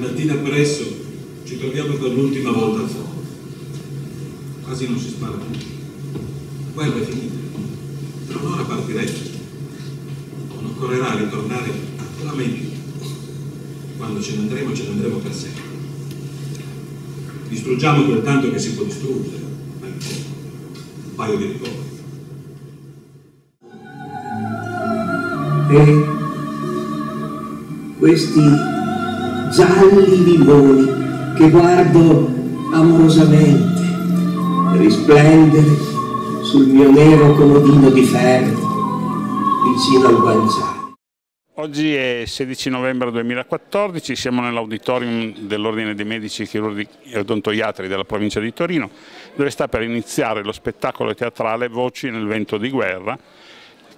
Mattina presto ci troviamo per l'ultima volta al fuoco. Quasi non si spara più. La guerra è finita. Tra un'ora partiremo. Non occorrerà ritornare più. Quando ce ne andremo, ce ne andremo per sempre. Distruggiamo quel tanto che si può distruggere. Un paio di ricordi. E questi gialli limoni che guardo amorosamente risplendere sul mio nero comodino di ferro vicino al guanciale. Oggi è 16 novembre 2014, siamo nell'auditorium dell'Ordine dei Medici Chirurghi e Odontoiatri della provincia di Torino, dove sta per iniziare lo spettacolo teatrale Voci nel vento di guerra,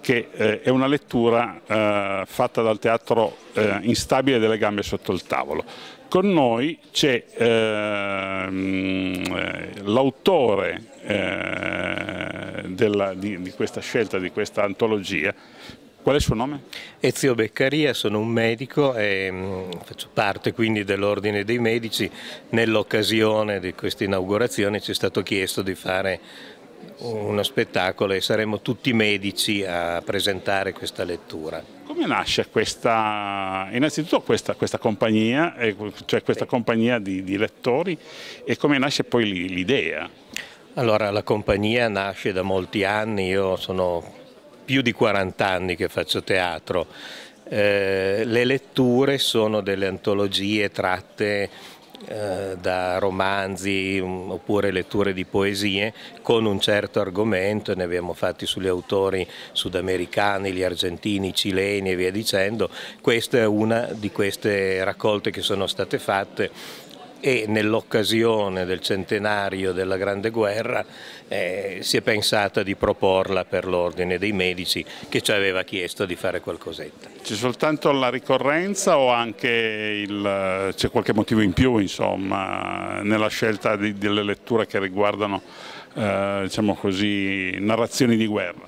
che eh, è una lettura eh, fatta dal teatro eh, Instabile delle gambe sotto il tavolo. Con noi c'è ehm, eh, l'autore eh, di, di questa scelta, di questa antologia, Qual è il suo nome? Ezio Beccaria, sono un medico e mh, mm, faccio parte quindi dell'Ordine dei Medici. Nell'occasione di questa inaugurazione ci è stato chiesto di fare uno spettacolo e saremo tutti medici a presentare questa lettura. Come nasce questa, innanzitutto questa, questa compagnia, cioè questa compagnia di, di lettori e come nasce poi l'idea? Allora la compagnia nasce da molti anni, io sono più di 40 anni che faccio teatro. Eh, le letture sono delle antologie tratte eh, da romanzi um, oppure letture di poesie con un certo argomento, ne abbiamo fatti sugli autori sudamericani, gli argentini, i cileni e via dicendo. Questa è una di queste raccolte che sono state fatte e nell'occasione del centenario della Grande Guerra eh, si è pensata di proporla per l'Ordine dei Medici che ci aveva chiesto di fare qualcosetta. C'è soltanto la ricorrenza o anche c'è qualche motivo in più insomma, nella scelta di, delle letture che riguardano eh, diciamo così, narrazioni di guerra?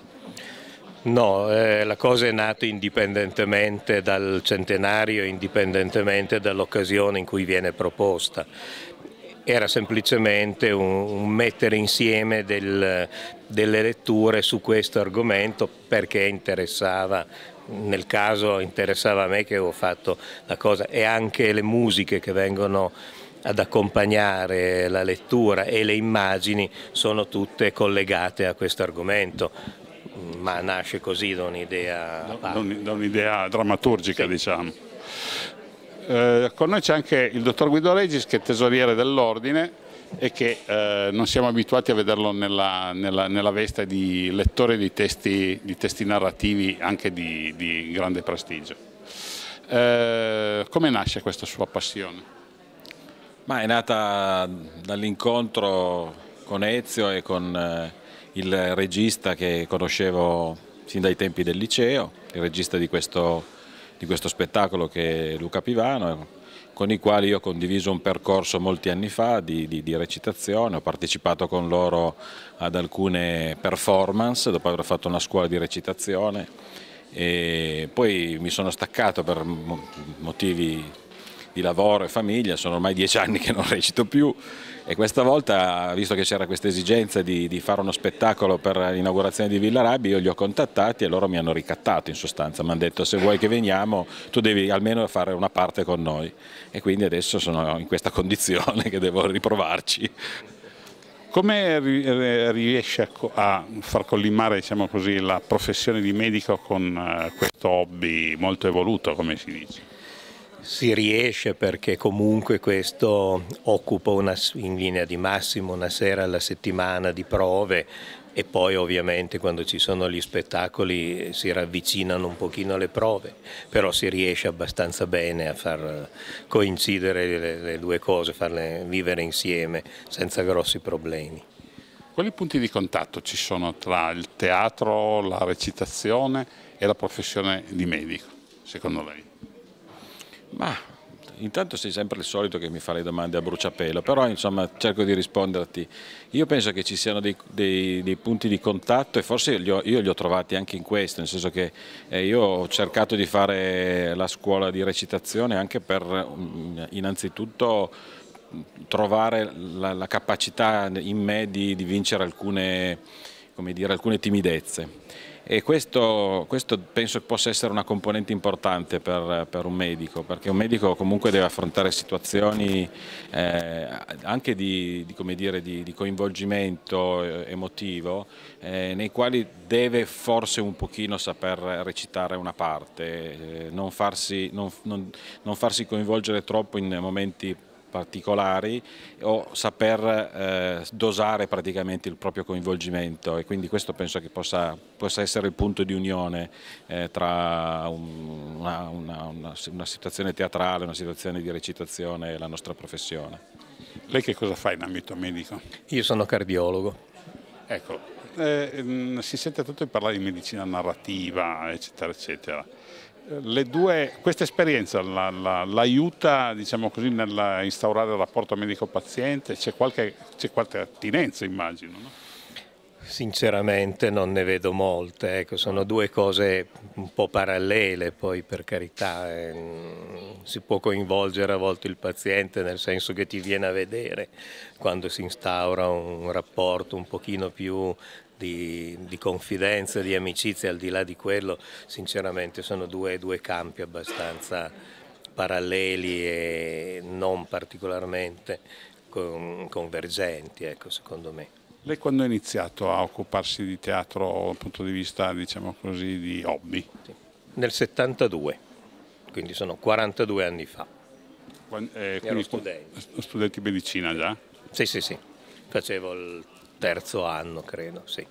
No, eh, la cosa è nata indipendentemente dal centenario, indipendentemente dall'occasione in cui viene proposta. Era semplicemente un, un mettere insieme del, delle letture su questo argomento perché interessava nel caso interessava a me che avevo fatto la cosa e anche le musiche che vengono ad accompagnare la lettura e le immagini sono tutte collegate a questo argomento ma nasce così da un'idea da un'idea drammaturgica sì. diciamo. Eh, con noi c'è anche il dottor Guido Regis che è tesoriere dell'ordine e che eh, non siamo abituati a vederlo nella, nella, nella veste di lettore di testi, di testi narrativi anche di, di grande prestigio. Eh, come nasce questa sua passione? Ma è nata dall'incontro con Ezio e con eh, il regista che conoscevo sin dai tempi del liceo, il regista di questo, di questo spettacolo che è Luca Pivano, con i quali ho condiviso un percorso molti anni fa di, di, di, recitazione, ho partecipato con loro ad alcune performance dopo aver fatto una scuola di recitazione. E poi mi sono staccato per motivi di lavoro e famiglia, sono ormai dieci anni che non recito più e questa volta, visto che c'era questa esigenza di, di, fare uno spettacolo per l'inaugurazione di Villa Rabbi, io li ho contattati e loro mi hanno ricattato in sostanza, mi hanno detto se vuoi che veniamo tu devi almeno fare una parte con noi e quindi adesso sono in questa condizione che devo riprovarci. Come riesce a far collimare diciamo così, la professione di medico con eh, questo hobby molto evoluto, come si dice? Si riesce perché comunque questo occupa una, in linea di massimo una sera alla settimana di prove e poi ovviamente quando ci sono gli spettacoli si ravvicinano un pochino le prove, però si riesce abbastanza bene a far coincidere le, le due cose, farle vivere insieme senza grossi problemi. Quali punti di contatto ci sono tra il teatro, la recitazione e la professione di medico, secondo lei? Ma intanto sei sempre il solito che mi fa le domande a bruciapelo, però insomma cerco di risponderti. Io penso che ci siano dei, dei, dei punti di contatto e forse li ho, io li ho trovati anche in questo, nel senso che eh, io ho cercato di fare la scuola di recitazione anche per mm, innanzitutto trovare la, la capacità in me di, di vincere alcune, dire, alcune timidezze. E questo, questo, penso possa essere una componente importante per, per, un medico, perché un medico comunque deve affrontare situazioni eh, anche di, di, dire, di, di coinvolgimento eh, emotivo, eh, nei quali deve forse un pochino saper recitare una parte, eh, non farsi, non, non, non farsi coinvolgere troppo in momenti particolari o saper eh, dosare praticamente il proprio coinvolgimento e quindi questo penso che possa, possa essere il punto di unione eh, tra un, una, una, una, una situazione teatrale, una situazione di recitazione e la nostra professione. Lei che cosa fa in ambito medico? Io sono cardiologo. Ecco, eh, si sente tutto parlare di medicina narrativa, eccetera, eccetera due, questa esperienza l'aiuta diciamo così, nell'instaurare il rapporto medico-paziente? C'è qualche, qualche, attinenza immagino? No? Sinceramente non ne vedo molte, ecco, sono due cose un po' parallele, poi per carità eh, si può coinvolgere a volte il paziente nel senso che ti viene a vedere quando si instaura un rapporto un pochino più di, di confidenza, di amicizia, al di là di quello sinceramente sono due, due campi abbastanza paralleli e non particolarmente convergenti, ecco, secondo me. Lei quando ha iniziato a occuparsi di teatro dal punto di vista, diciamo così, di hobby? Sì. Nel 72, quindi sono 42 anni fa. Quando, eh, studente. studenti di medicina già? Sì, sì, sì. Facevo il terzo anno, credo, sì.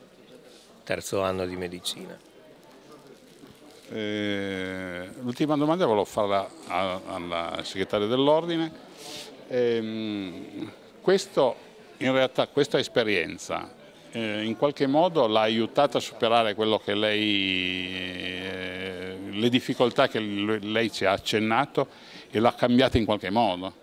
Terzo anno di medicina. Eh, l'ultima domanda volevo farla al segretario dell'ordine. Eh, questo, in realtà questa esperienza eh, in qualche modo l'ha aiutata a superare quello che lei, eh, le difficoltà che lei ci ha accennato e l'ha cambiata in qualche modo?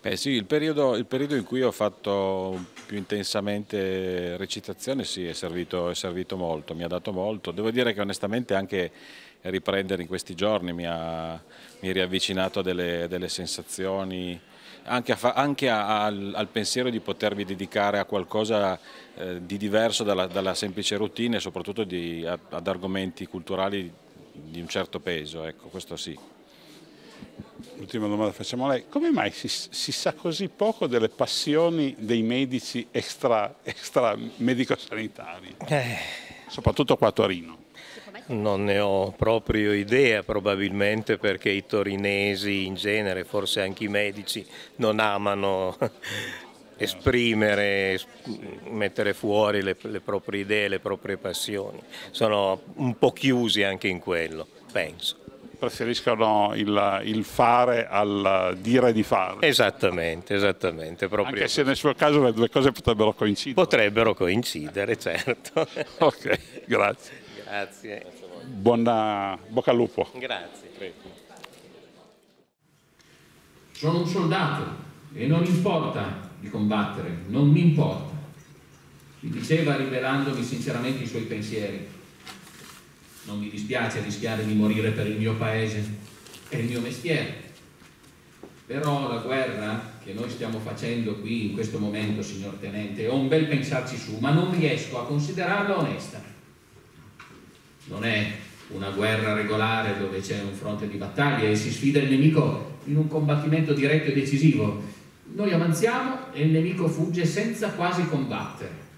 Beh sì, il periodo, il periodo, in cui ho fatto più intensamente recitazione sì, è servito, è servito molto, mi ha dato molto. Devo dire che onestamente anche riprendere in questi giorni mi ha, mi riavvicinato a delle, delle sensazioni, anche, a, anche a, al, al, pensiero di potervi dedicare a qualcosa eh, di diverso dalla, dalla, semplice routine e soprattutto di, ad argomenti culturali di un certo peso, ecco, questo sì ultima domanda facciamo a lei, come mai si, si, sa così poco delle passioni dei medici extra, extra medico-sanitari? Eh. Soprattutto qua a Torino. Non ne ho proprio idea, probabilmente perché i torinesi in genere, forse anche i medici, non amano esprimere, mettere fuori le, le proprie idee, le proprie passioni. Sono un po' chiusi anche in quello, penso preferiscono il, il, fare al dire di fare. Esattamente, esattamente. Proprio. Anche se nel suo caso le due cose potrebbero coincidere. Potrebbero coincidere, certo. ok, grazie. Grazie. Buona bocca al lupo. Grazie. Sono un soldato e non importa di combattere, non mi importa. Mi diceva rivelandomi sinceramente i suoi pensieri non mi dispiace rischiare di morire per il mio paese, è il mio mestiere. Però la guerra che noi stiamo facendo qui in questo momento, signor Tenente, ho un bel pensarci su, ma non riesco a considerarla onesta. Non è una guerra regolare dove c'è un fronte di battaglia e si sfida il nemico in un combattimento diretto e decisivo. Noi avanziamo e il nemico fugge senza quasi combattere